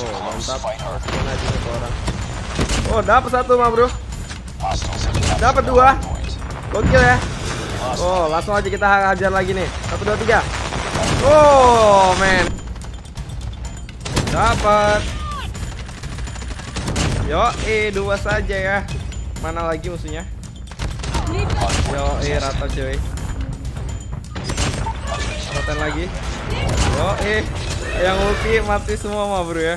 Oh, mantap. Langsung aja ke orang. Oh, dapat satu mah, Bro. Dapat dua. Gokil ya. Oh, langsung aja kita hajar lagi nih. Satu, dua, tiga. Oh, men. Dapat. Yo, eh dua saja ya. Mana lagi musuhnya? Yo, eh rata cuy. Rata lagi. Yo, eh yang ulti mati semua mah bro ya.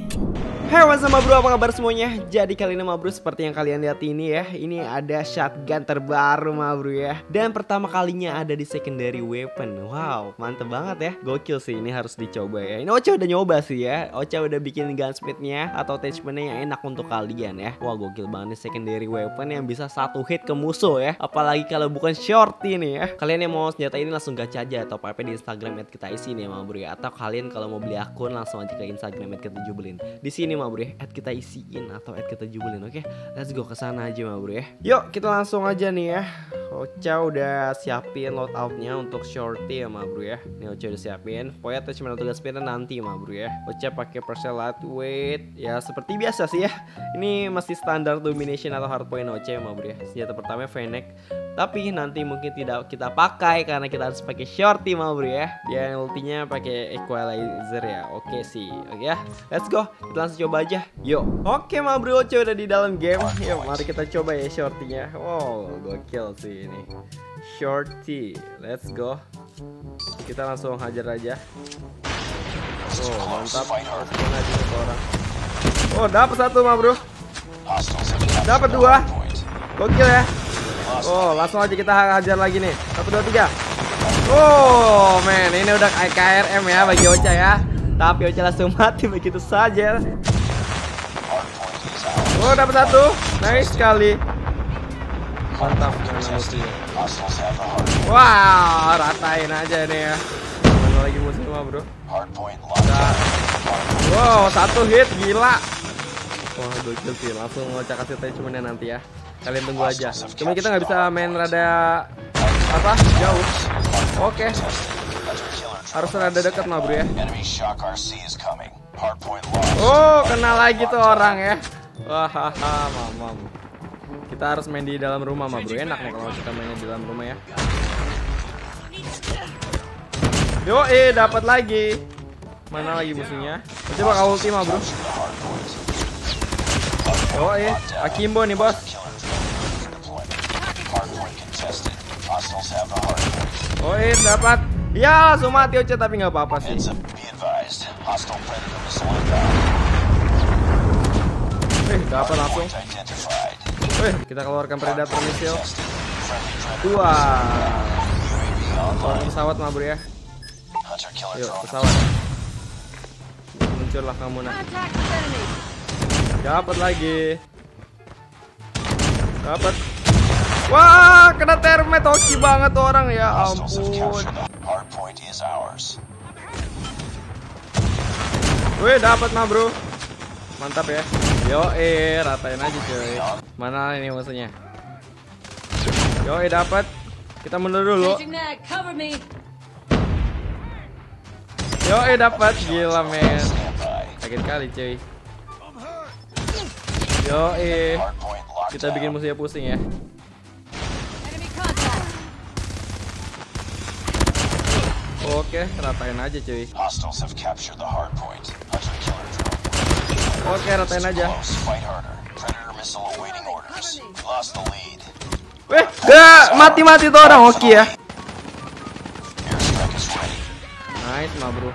Hey what's up bro, apa kabar semuanya? Jadi kali ini bro seperti yang kalian lihat ini ya Ini ada shotgun terbaru bro ya. Dan pertama kalinya ada di secondary weapon. Wow mantep banget ya. Gokil sih ini harus dicoba ya. Ini Ocha udah nyoba sih ya. Ocha udah bikin gunsmithnya atau attachmentnya yang enak untuk kalian ya. Wah gokil banget nih secondary weapon yang bisa satu hit ke musuh ya. Apalagi kalau bukan shorty nih ya. Kalian yang mau senjata ini langsung gacha aja Atau apa di Instagram at kita isi nih bro ya. Atau kalian kalau mau beli akun langsung aja ke Instagram at kita jubelin Di sini ma bro ya. Add kita isiin atau add kita jubelin oke? Let's go ke sana aja ma bro ya. Yuk kita langsung aja nih ya Ocha udah siapin loadoutnya untuk shorty ya ma bro ya. Ini Ocha udah siapin. Pokoknya attachment untuk gaspinnya nanti ma bro ya. Ocha pakai parcel lightweight. Ya seperti biasa sih ya. Ini masih standar domination atau hardpoint Ocha ya ma bro ya. Senjata pertama Fennec. Tapi nanti mungkin tidak kita pakai karena kita harus pakai shorty ma bro ya. Dia ultinya pakai equalizer ya. Oke sih Oke ya. Let's go. Kita langsung coba aja. Yuk. Oke ma bro Ocha udah di dalam game. Yuk mari kita coba ya shortynya Wow gokil sih ini Shorty Let's go Kita langsung hajar aja Oh mantap orang Oh dapat satu ma bro Dapat dua Gokil ya Oh, langsung aja kita hajar lagi nih. Satu, dua, tiga. Oh, men, ini udah KRM ya bagi Ocha ya. Tapi Ocha langsung mati begitu saja. Oh, dapat satu. Nice sekali. Mantap. Wah, ratain aja nih ya. Mana lagi musuhnya, bro? Nah. Wow, satu hit gila. Wah, gokil sih. Langsung Ocha kasih attachmentnya nanti ya. Kalian tunggu aja. Cuma kita nggak bisa main rada apa jauh. Oke. Harus rada dekat mah bro ya. Oh, kena lagi tuh orang ya. Wahaha, mamam. Kita harus main di dalam rumah mah bro. Enak nih kalau kita mainnya di dalam rumah ya. Yo, eh dapat lagi. Mana lagi musuhnya? Coba kau ulti mah bro. Yo, eh Akimbo nih bos. Oh, eh dapat. Ya, langsung mati Ocha tapi nggak apa-apa sih. Eh, dapat langsung. Identified. Eh, kita keluarkan predator. Dua. UAV Oh, pesawat mah bro ya. Yuk, pesawat. Muncullah kamu nah. Dapat lagi. Dapat. Wah, kena termite hoki banget orang ya ampun. Wih, dapat mah bro. Mantap ya. Yo, eh ratain aja cuy. Mana ini musuhnya? Yo, eh dapat. Kita mundur dulu. Yo, eh dapat. Gila men. Sakit kali cuy. Yo, eh. Kita bikin musuhnya pusing ya. Oke, ratain aja cuy. Hostiles have captured the hardpoint. Hunter Lost the lead. Weh, ya mati-mati tuh orang oke ya. Nice mah bro.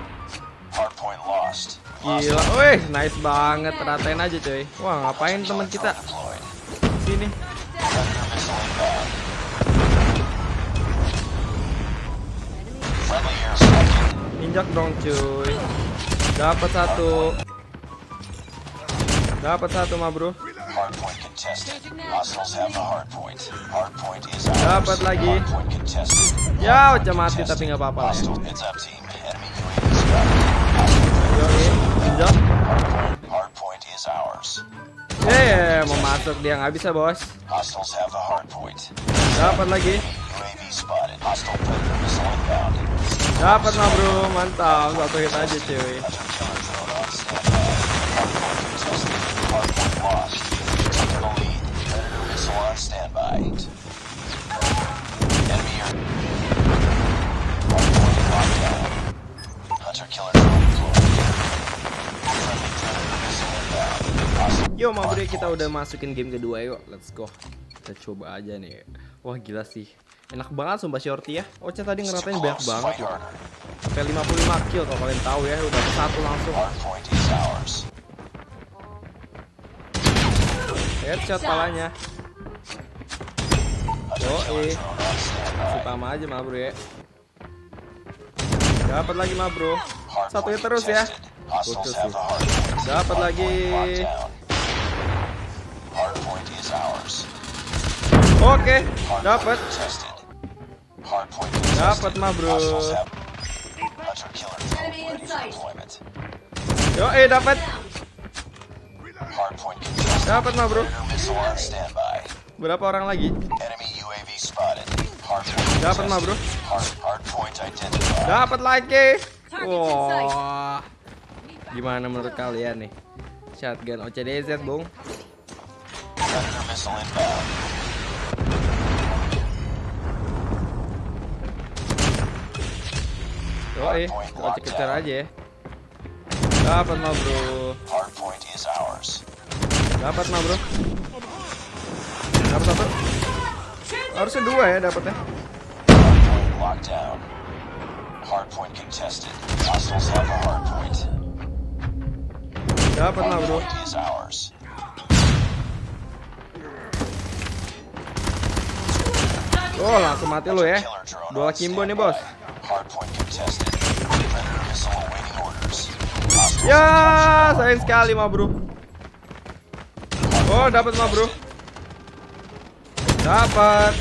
Gila, weh, nice banget. Ratain aja cuy. Wah, ngapain teman kita sini? Injak dong cuy. Dapat satu. Dapat satu mah bro. Dapat lagi. Ya, udah mati tapi nggak apa-apa. Eh, mau masuk dia nggak bisa bos. Dapat lagi. Dapat mah bro, mantap. Satu hit aja cuy. Kita udah masukin game kedua yuk. Let's go. Kita coba aja nih. Wah, gila sih. Enak banget sumpah shorty ya. Ocha tadi ngeratain banyak banget loh. Sampai 55 kill kalau kalian tahu ya. Udah satu langsung. Headshot palanya. Oh, eh. standby. Utama aja mah bro ya. Dapat lagi mah bro. Hardpoint Satu hit terus ya. Putus sih. Dapat lagi. Oke, dapat. Dapat mah bro. Yo, eh dapat. Dapat mah bro. Berapa orang lagi? Dapat mah bro. Dapat lagi. Sight. Wah. Gimana menurut kalian nih? Shotgun OCDZ, Bung. Predator missile inbound. Oh, eh, kita kejar aja ya. Dapat mah bro. Dapat mah bro. Dapat satu. Harusnya dua ya dapatnya. Hardpoint contested. Hostiles have a hardpoint. Dapat mah bro. Oh langsung mati lu ya. On kimbo nih bos. Hardpoint contested. Predator missile awaiting orders. Hostiles Ya sayang sekali mah bro. Oh dapat mah bro. Dapat.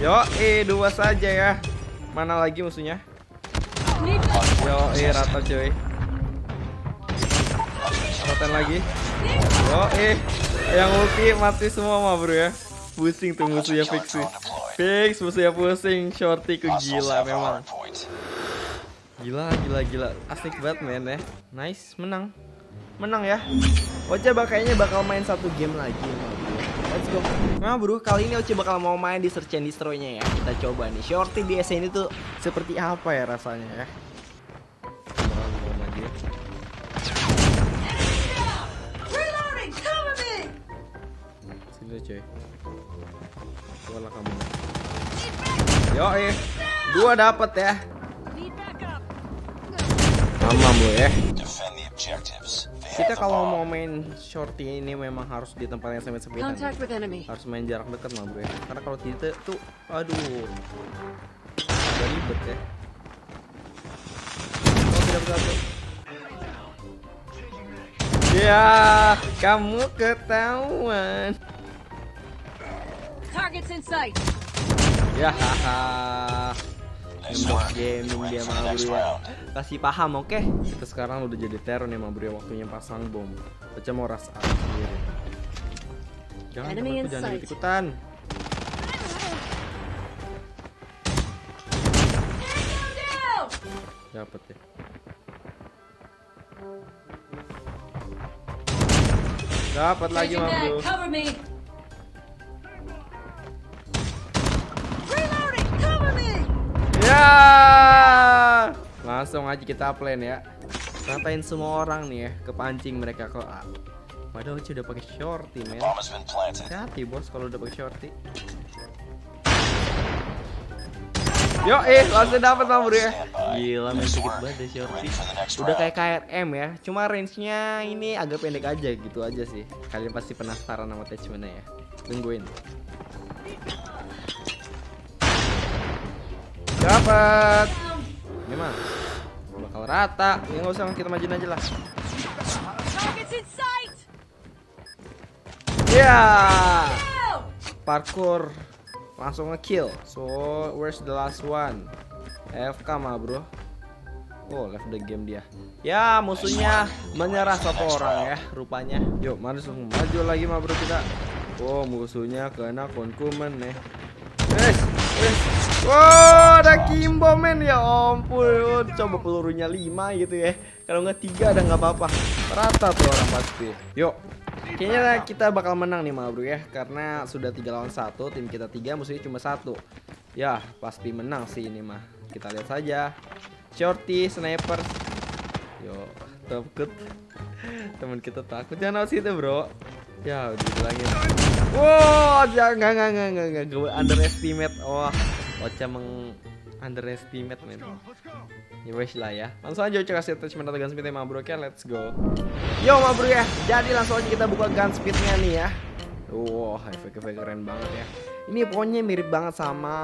Yo eh dua saja ya. Mana lagi musuhnya? Yo eh rata cuy. Rotan lagi. Yo eh yang ulti mati semua mah bro ya. Pusing tuh musuhnya fix sih. Fix musuhnya pusing. Shorty ke Hostiles gila have a memang. Gila, gila, gila. Asik banget men ya. Nice, menang. Menang ya. Oce bak kayaknya bakal main satu game lagi. Let's go. Nah bro, kali ini Oce bakal mau main di Search and Destroy-nya ya. Kita coba nih. Shorty di SN itu seperti apa ya rasanya ya. Sini lah kamu. Yo eh. Dua dapat ya. Mamam lo ya. Kita kalau mau main shorty ini memang harus di tempat yang with enemy. harus main jarak dekat mah bro ya. Karena kalau tidak tuh aduh. Udah ribet ya. Oh tidak ya kamu ketahuan. Targets in sight. ya haha Work. gaming dia next bro ya kasih paham oke? Kita sekarang udah jadi teror nih mah bro ya waktunya pasang bom. Baca mau ras A sendiri. Jangan temanku jangan ikutan! Dapat ya. Dapat lagi mah bro. Langsung aja kita plan ya. Ratain semua orang nih ya, kepancing mereka ke A. Padahal udah pakai shorty men. Hati bos kalau udah pakai shorty. Yo eh langsung dapat bro ya. Gila main sedikit banget deh shorty. Udah kayak KRM ya, cuma range-nya ini agak pendek aja gitu aja sih. Kalian pasti penasaran sama attachment-nya ya. Tungguin. Dapat. Bakal rata. Ya nggak usah kita majuin aja lah. Ya. Parkour langsung nge-kill. So, where's the last one? FK mah, Bro. Oh, left the game dia. Ya, musuhnya menyerah satu orang ya, rupanya. Yuk, mari langsung maju lagi mah bro kita. Oh, musuhnya kena konkumen nih. Wes, wes. Wow, ada Kimbo men ya ampun. Coba pelurunya 5 gitu ya. Kalau nggak tiga ada nggak apa-apa. Rata tuh orang pasti. Yuk. Kayaknya kita bakal menang nih bro ya Karena sudah tiga lawan satu Tim kita tiga musuhnya cuma satu Ya pasti menang sih ini mah Kita lihat saja Shorty, sniper Yo, takut Teman kita takut Jangan situ bro Ya udah bilangin Wow, jangan, enggak, enggak, enggak, Gue underestimate Wah, Ocha meng underestimate men. Ya wes lah ya. Langsung aja Ocha kasih attachment atau gunsmith ya bro Oke, let's go. Yo ma bro ya. Jadi langsung aja kita buka gunsmithnya nih ya. Wow, efek-efek keren banget ya ini pokoknya mirip banget sama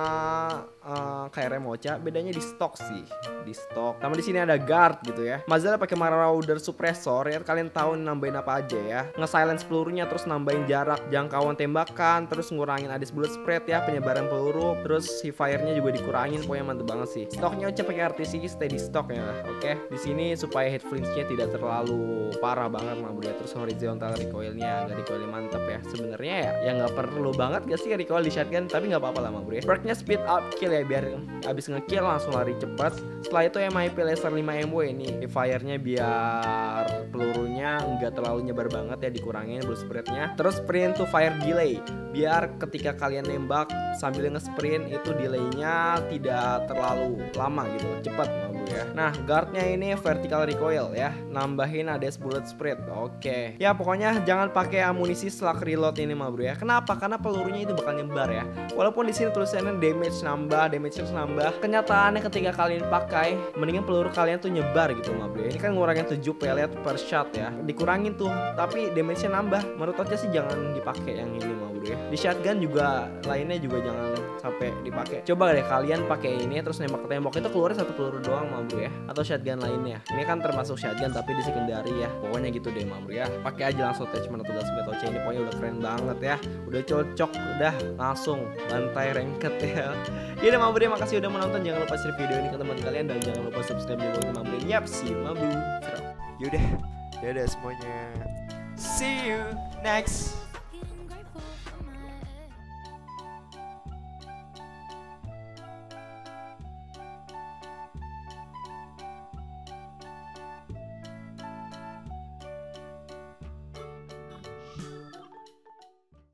uh, kayak Remocha, bedanya di stok sih, di stok. Sama di sini ada guard gitu ya. Mazda pakai Marauder suppressor ya, kalian tahu nambahin apa aja ya. Nge-silence pelurunya terus nambahin jarak jangkauan tembakan, terus ngurangin adis bullet spread ya, penyebaran peluru, terus si fire-nya juga dikurangin, pokoknya mantep banget sih. Stoknya Ocha pakai RTC steady stock ya, oke. Okay? Di sini supaya head flinch-nya tidak terlalu parah banget mah ya. Terus horizontal recoil-nya agak recoil mantep ya. Sebenarnya ya, ya nggak perlu banget gak sih recoil di shotgun tapi nggak apa-apa lah mah bro ya. Perknya speed up kill ya biar abis ngekill langsung lari cepat. Setelah itu MIP laser 5 MW ini fire-nya biar pelurunya nggak terlalu nyebar banget ya dikurangin bullet spreadnya. Terus sprint to fire delay biar ketika kalian nembak sambil nge-sprint itu delaynya tidak terlalu lama gitu cepat bro ya. Nah guardnya ini vertical recoil ya nambahin ada bullet spread. Oke ya pokoknya jangan pakai amunisi setelah reload ini mah bro ya. Kenapa? Karena pelurunya itu bakal nyebar ya. Walaupun di sini tulisannya damage nambah, damage nambah. Kenyataannya ketika kalian pakai, mendingan peluru kalian tuh nyebar gitu mah bro. Ini kan ngurangin 7 pelet per shot ya. Dikurangin tuh, tapi damage-nya nambah. Menurut aja sih jangan dipakai yang ini mah bro ya. Di shotgun juga lainnya juga jangan sampai dipakai. Coba deh kalian pakai ini terus nembak ke tembok itu keluar satu peluru doang mah bro ya. Atau shotgun lainnya. Ini kan termasuk shotgun tapi di secondary ya. Pokoknya gitu deh mah bro ya. Pakai aja langsung attachment atau gas metal ini pokoknya udah keren banget ya. Udah cocok, udah langsung bantai ranked ya. Yaudah Mabru, makasih udah menonton. Jangan lupa share video ini ke teman kalian dan jangan lupa subscribe juga ke Mabru. Yap, see you Mabru. Yaudah, dadah semuanya. See you next